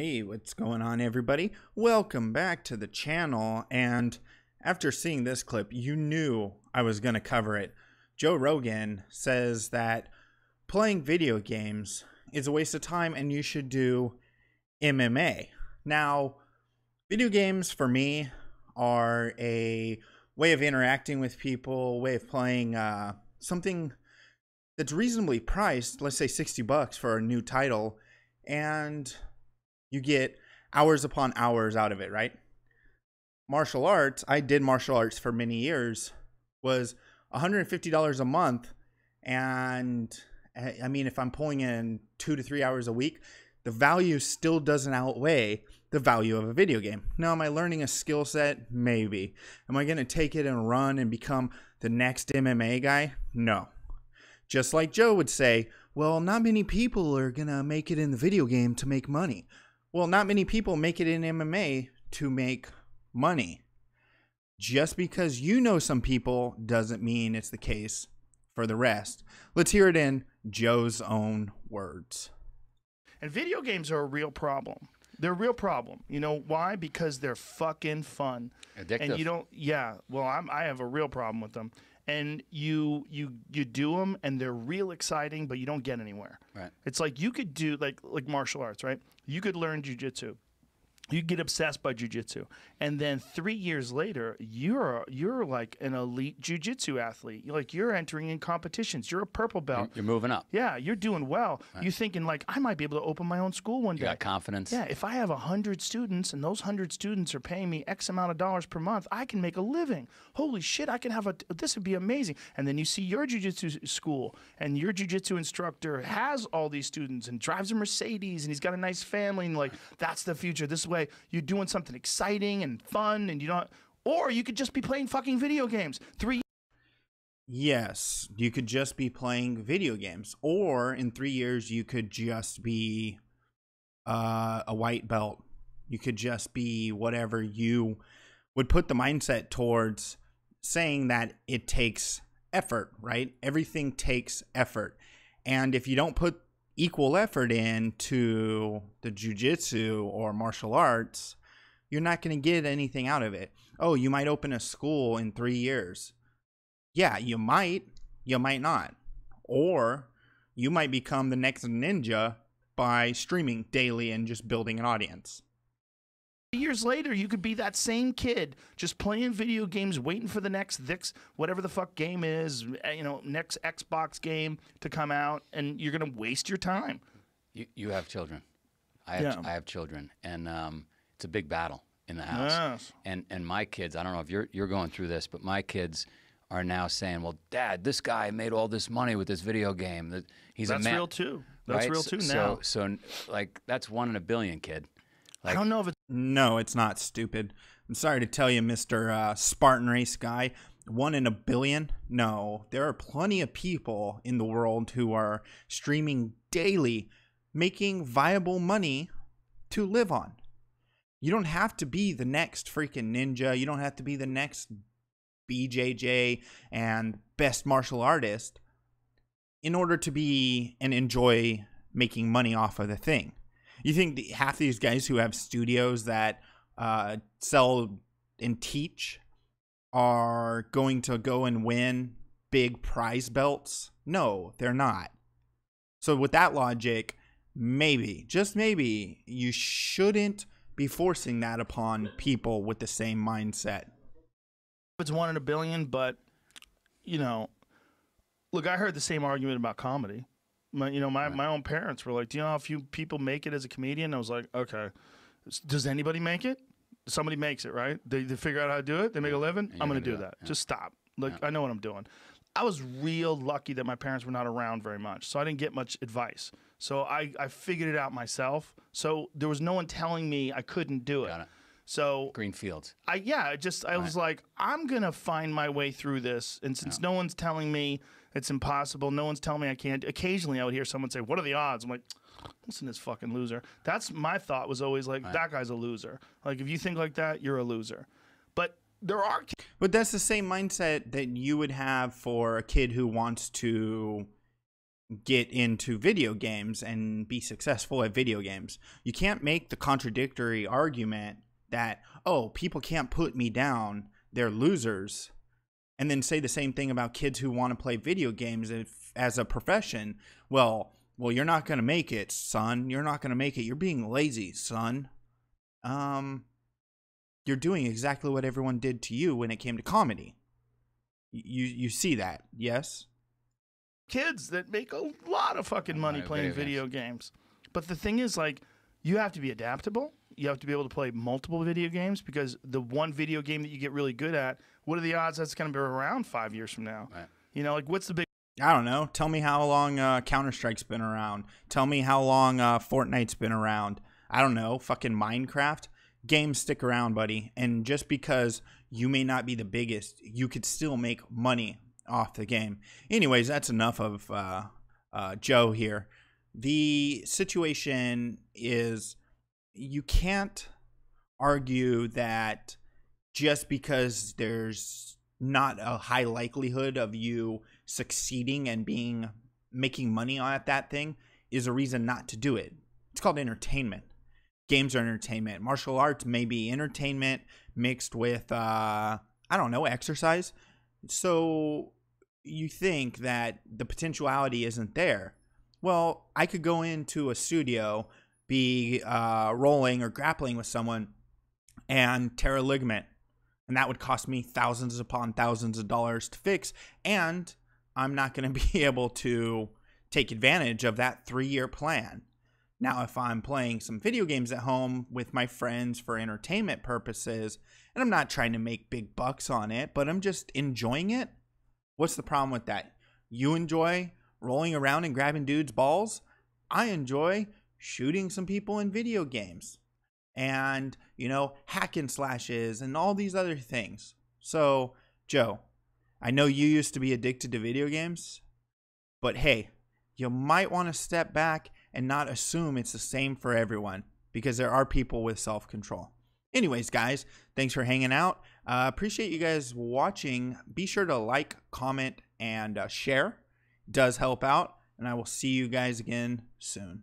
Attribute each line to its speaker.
Speaker 1: Hey, what's going on, everybody? Welcome back to the channel. And after seeing this clip, you knew I was going to cover it. Joe Rogan says that playing video games is a waste of time and you should do MMA. Now, video games for me are a way of interacting with people, way of playing uh, something that's reasonably priced, let's say 60 bucks for a new title. And you get hours upon hours out of it, right? Martial arts, I did martial arts for many years, was $150 a month. And I mean, if I'm pulling in two to three hours a week, the value still doesn't outweigh the value of a video game. Now, am I learning a skill set? Maybe. Am I going to take it and run and become the next MMA guy? No. Just like Joe would say, well, not many people are going to make it in the video game to make money. Well, not many people make it in MMA to make money. Just because you know some people doesn't mean it's the case for the rest. Let's hear it in Joe's own words.
Speaker 2: And video games are a real problem. They're a real problem. You know why? Because they're fucking fun.
Speaker 3: Addictive.
Speaker 2: And you don't. Yeah. Well, I'm, I have a real problem with them. And you you you do them, and they're real exciting, but you don't get anywhere.
Speaker 3: Right.
Speaker 2: It's like you could do like like martial arts, right? You could learn jujitsu you get obsessed by jujitsu, and then three years later, you're you're like an elite jujitsu athlete. You're like you're entering in competitions. You're a purple belt.
Speaker 3: You're moving up.
Speaker 2: Yeah, you're doing well. Right. You're thinking like I might be able to open my own school one
Speaker 3: you
Speaker 2: day.
Speaker 3: got confidence.
Speaker 2: Yeah, if I have a hundred students and those hundred students are paying me X amount of dollars per month, I can make a living. Holy shit, I can have a. This would be amazing. And then you see your jujitsu school, and your jujitsu instructor has all these students and drives a Mercedes, and he's got a nice family, and like that's the future. This way way you're doing something exciting and fun and you don't or you could just be playing fucking video games. 3
Speaker 1: Yes, you could just be playing video games or in 3 years you could just be uh, a white belt. You could just be whatever you would put the mindset towards saying that it takes effort, right? Everything takes effort. And if you don't put equal effort into the jujitsu or martial arts, you're not going to get anything out of it. Oh, you might open a school in three years. Yeah, you might. You might not. Or you might become the next ninja by streaming daily and just building an audience
Speaker 2: years later, you could be that same kid just playing video games, waiting for the next this whatever the fuck game is, eh, you know, next Xbox game to come out, and you're gonna waste your time.
Speaker 3: You you have children. I have yeah. I have children, and um, it's a big battle in the house.
Speaker 2: Yes.
Speaker 3: And and my kids, I don't know if you're you're going through this, but my kids are now saying, "Well, Dad, this guy made all this money with this video game. That he's
Speaker 2: that's
Speaker 3: a man."
Speaker 2: real too. That's
Speaker 3: right?
Speaker 2: real too
Speaker 3: now. So so like that's one in a billion, kid.
Speaker 2: Like, I don't know if it's
Speaker 1: no, it's not stupid. I'm sorry to tell you, Mister uh, Spartan Race guy. One in a billion? No, there are plenty of people in the world who are streaming daily, making viable money to live on. You don't have to be the next freaking ninja. You don't have to be the next BJJ and best martial artist in order to be and enjoy making money off of the thing. You think the, half these guys who have studios that uh, sell and teach are going to go and win big prize belts? No, they're not. So with that logic, maybe, just maybe, you shouldn't be forcing that upon people with the same mindset.
Speaker 2: It's one in a billion, but you know, look, I heard the same argument about comedy. My, you know, my, right. my own parents were like, "Do you know how few people make it as a comedian?" I was like, "Okay, does anybody make it? Somebody makes it, right? They, they figure out how to do it. They make a living. I'm going to do that. that. Yeah. Just stop. Like yeah. I know what I'm doing." I was real lucky that my parents were not around very much, so I didn't get much advice. So I, I figured it out myself. So there was no one telling me I couldn't do it.
Speaker 3: It.
Speaker 2: So
Speaker 3: Greenfields.
Speaker 2: I yeah, I just I right. was like, I'm gonna find my way through this, and since yeah. no one's telling me it's impossible. No one's telling me I can't. Occasionally, I would hear someone say, "What are the odds?" I'm like, "Listen, this fucking loser." That's my thought. Was always like, right. "That guy's a loser." Like, if you think like that, you're a loser. But there are.
Speaker 1: But that's the same mindset that you would have for a kid who wants to get into video games and be successful at video games. You can't make the contradictory argument that, oh, people can't put me down, they're losers, and then say the same thing about kids who want to play video games if, as a profession. Well, well, you're not going to make it, son. You're not going to make it. You're being lazy, son. Um, you're doing exactly what everyone did to you when it came to comedy. You you see that, yes?
Speaker 2: Kids that make a lot of fucking money playing
Speaker 3: video
Speaker 2: video games. But the thing is, like, you have to be adaptable. You have to be able to play multiple video games because the one video game that you get really good at, what are the odds that's going to be around five years from now?
Speaker 3: Right.
Speaker 2: You know, like, what's the big
Speaker 1: I don't know. Tell me how long uh, Counter Strike's been around. Tell me how long uh, Fortnite's been around. I don't know. Fucking Minecraft. Games stick around, buddy. And just because you may not be the biggest, you could still make money off the game. Anyways, that's enough of uh, uh, Joe here. The situation is you can't argue that just because there's not a high likelihood of you succeeding and being making money at that thing is a reason not to do it. It's called entertainment. Games are entertainment. Martial arts may be entertainment mixed with uh I don't know, exercise. So you think that the potentiality isn't there. Well, I could go into a studio, be uh, rolling or grappling with someone, and tear a ligament. And that would cost me thousands upon thousands of dollars to fix. And i'm not going to be able to take advantage of that three year plan. Now if i'm playing some video games at home with my friends for entertainment purposes and i'm not trying to make big bucks on it but i'm just enjoying it what's the problem with that? You enjoy rolling around and grabbing dudes balls? I enjoy shooting some people in video games and you know hack and slashes and all these other things. So joe i know you used to be addicted to video games but hey you might want to step back and not assume it's the same for everyone because there are people with self-control. Anyways guys thanks for hanging out. Uh, appreciate you guys watching. Be sure to like comment and uh, share. It does help out and i will see you guys again soon